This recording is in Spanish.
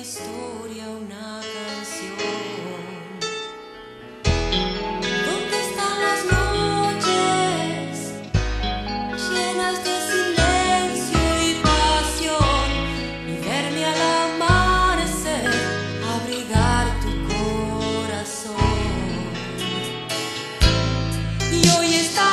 historia, una canción. ¿Dónde están las noches llenas de silencio y pasión? Y verme al amanecer, abrigar tu corazón. Y hoy está